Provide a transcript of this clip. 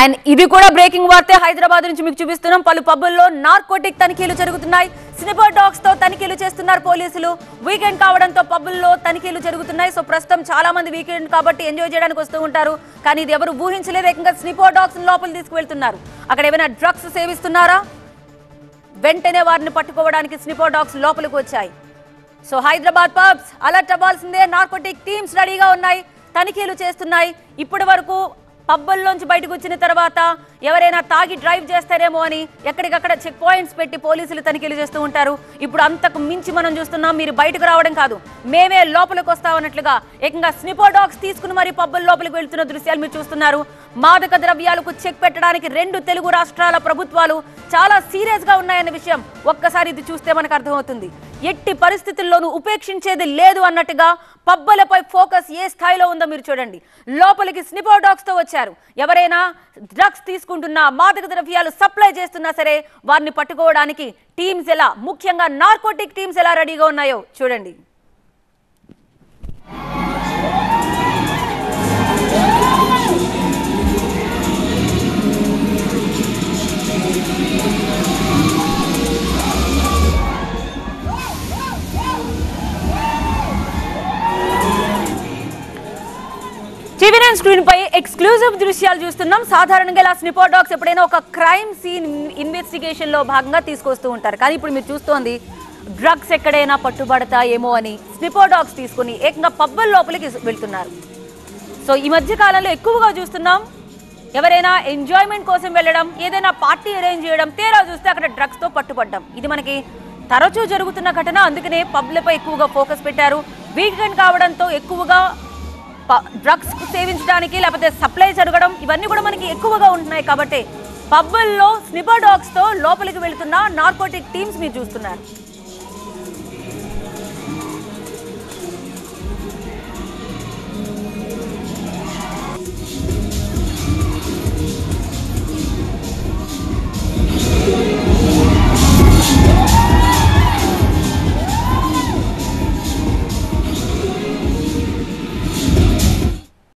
And ఇది కూడా breaking వార్తే Hyderabad నుంచి మీకు చూపిస్తున్నాం. పలు పబ్బుల్లో నార్కోటిక్ తనిఖీలు జరుగుతున్నాయి. స్నిపర్ డాగ్స్తో తనిఖీలు చేస్తున్నారు పోలీసులు. వీకెండ్ కావడంతో పబ్బుల్లో తనిఖీలు జరుగుతున్నాయి. సో ప్రస్తుతం చాలా మంది వీకెండ్ కాబట్టి ఎంజాయ్ చేయడానికి వస్తూ ఉంటారు. కానీ ఇది ఎవరు ఊహించలేదు. ఏకంగా స్నిపర్ డాగ్స్ లోపల తీసుకువెళ్తున్నారు. అక్కడ ఏమైనా డ్రగ్స్ సేవిస్తున్నారా? వెంటనే వారిని పట్టుకోవడానికి స్నిపర్ డాగ్స్ లోపలికి వచ్చాయి. సో హైదరాబాద్ పబ్స్ అలర్ట్ అవ్వాల్సిందే. నార్కోటిక్ టీమ్స్ రెడీగా ఉన్నాయి. తనిఖీలు చేస్తున్నాయి. ఇప్పటి వరకు పబ్బల్లోంచి బయటకు వచ్చిన తర్వాత ఎవరైనా తాగి డ్రైవ్ చేస్తారేమో అని ఎక్కడికక్కడ చెక్ పాయింట్స్ పెట్టి పోలీసులు తనిఖీలు చేస్తూ ఉంటారు. ఇప్పుడు అంతకు మించి మనం చూస్తున్నాం మీరు బయటకు రావడం కాదు. మేమే లోపలికి వస్తామన్నట్లుగా ఏకంగా స్నిపో డాగ్స్ తీసుకుని మరి పబ్బుల లోపలికి వెళ్తున్న దృశ్యాలు మీరు చూస్తున్నారు. మాదక ద్రవ్యాలకు చెక్ పెట్టడానికి రెండు తెలుగు రాష్ట్రాల ప్రభుత్వాలు చాలా సీరియస్గా ఉన్నాయన్న విషయం ఒక్కసారి ఇది చూస్తే మనకు అర్థమవుతుంది. ఎట్టి పరిస్థితుల్లోనూ ఉపేక్షించేది లేదు అన్నట్టుగా పబ్బలపై ఫోకస్ ఏ స్థాయిలో ఉందో మీరు చూడండి. లోపలికి స్నిపో డాగ్స్తో వచ్చారు. ఎవరైనా డ్రగ్స్ తీసుకుంటున్నా మాదక ద్రవ్యాలు సప్లై చేస్తున్నా సరే వారిని పట్టుకోవడానికి టీమ్స్ ఎలా ముఖ్యంగా నార్కోటిక్ టీమ్స్ ఎలా రెడీగా ఉన్నాయో చూడండి. టీవీ నైన్ స్క్రీన్ పై ఎక్స్క్లూజివ్ దృశ్యాలు చూస్తున్నాం. సాధారణంగా ఇలా స్నిపర్ డాగ్స్ ఎప్పుడైనా ఒక క్రైమ్ సీన్ ఇన్వెస్టిగేషన్లో భాగంగా తీసుకొస్తూ ఉంటారు. కానీ ఇప్పుడు మీరు చూస్తోంది డ్రగ్స్ ఎక్కడైనా పట్టుబడతాయేమో అని స్నిపర్ డాగ్స్ తీసుకుని ఏకంగా పబ్బల్ లోపలికి వెళ్తున్నారు. సో ఈ మధ్య కాలంలో ఎక్కువగా చూస్తున్నాం. ఎవరైనా ఎంజాయ్మెంట్ కోసం వెళ్ళడం ఏదైనా పార్టీ అరేంజ్ చేయడం తేరా చూస్తే అక్కడ డ్రగ్స్తో పట్టుబడ్డం. ఇది మనకి తరచూ జరుగుతున్న ఘటన. అందుకనే పబ్లపై ఎక్కువగా ఫోకస్ పెట్టారు. వీకెండ్ కావడంతో ఎక్కువగా డ్రగ్స్ సేవించడానికి లేకపోతే సప్లై జరగడం ఇవన్నీ కూడా మనకి ఎక్కువగా ఉంటున్నాయి కాబట్టి పబ్బుల్లో స్నిపర్ డాగ్స్తో లోపలికి వెళ్తున్న నార్కోటిక్ టీమ్స్ మీరు చూస్తున్నారు.